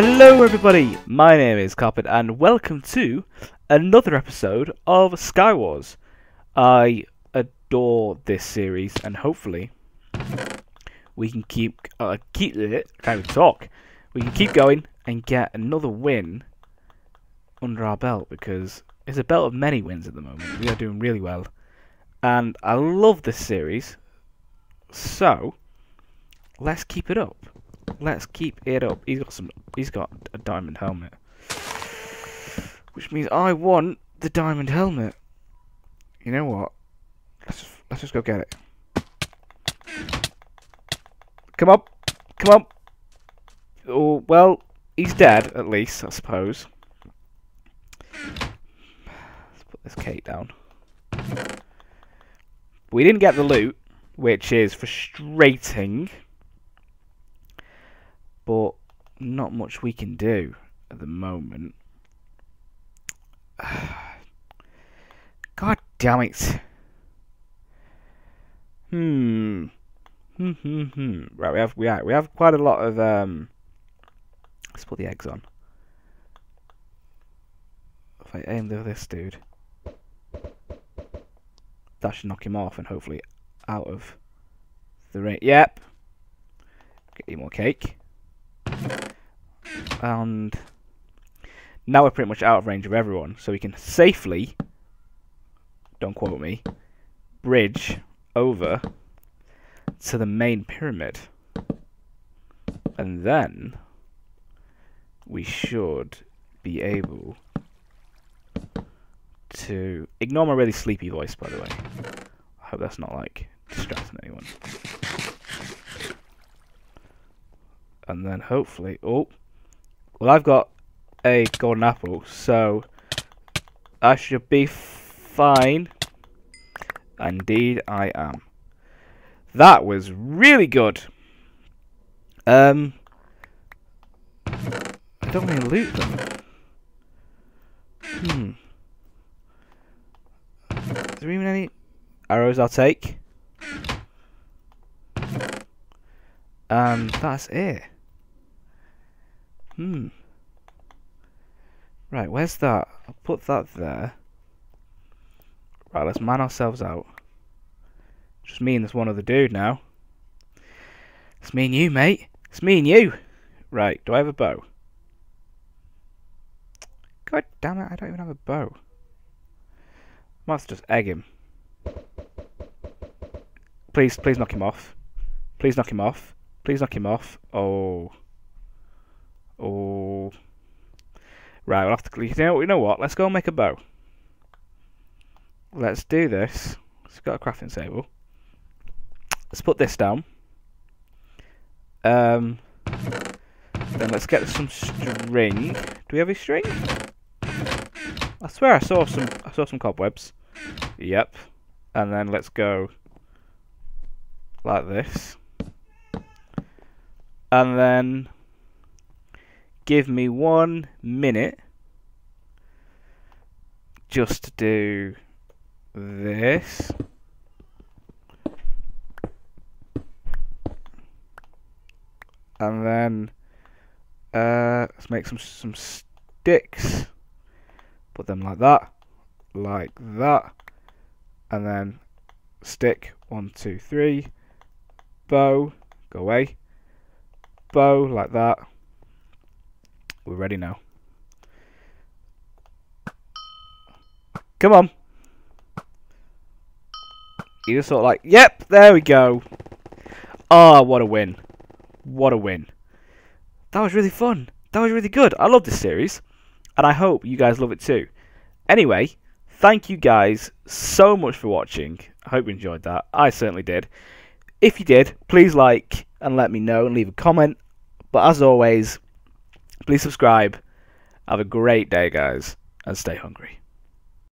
Hello everybody, my name is Coppit and welcome to another episode of Skywars. I adore this series and hopefully we can keep uh, keep it can't even talk. We can keep going and get another win under our belt because it's a belt of many wins at the moment. We are doing really well. And I love this series. So let's keep it up. Let's keep it up. He's got some. He's got a diamond helmet, which means I want the diamond helmet. You know what? Let's just, let's just go get it. Come up, come up. Oh well, he's dead at least, I suppose. Let's put this cake down. We didn't get the loot, which is frustrating but not much we can do at the moment. God damn it. Hmm. Hmm, hmm, hmm. Right, we have we have we have quite a lot of um let's put the eggs on. If I aim at this dude that should knock him off and hopefully out of the range. Yep. Get you more cake and now we're pretty much out of range of everyone, so we can safely, don't quote me, bridge over to the main pyramid. And then we should be able to ignore my really sleepy voice by the way. I hope that's not like distracting anyone. And then hopefully oh well, I've got a golden apple, so I should be fine. Indeed, I am. That was really good. Um, I don't want to loot them. Hmm. Is there even any arrows I'll take? And that's it. Hmm. Right, where's that? I'll put that there. Right, let's man ourselves out. Just me and this one other dude now. It's me and you, mate. It's me and you. Right, do I have a bow? God damn it, I don't even have a bow. Must just egg him. Please, please knock him off. Please knock him off. Please knock him off. Oh. Oh. Right, we'll have to... You know, you know what? Let's go and make a bow. Let's do this. It's got a crafting table. Let's put this down. Um, then let's get some string. Do we have a string? I swear I saw some. I saw some cobwebs. Yep. And then let's go like this. And then give me one minute just to do this. And then uh, let's make some some sticks. Put them like that, like that, and then stick one, two, three. Bow, go away. Bow like that. Ready now. Come on. You just sort of like, yep, there we go. Ah, oh, what a win. What a win. That was really fun. That was really good. I love this series. And I hope you guys love it too. Anyway, thank you guys so much for watching. I hope you enjoyed that. I certainly did. If you did, please like and let me know and leave a comment. But as always, Please subscribe. Have a great day, guys, and stay hungry.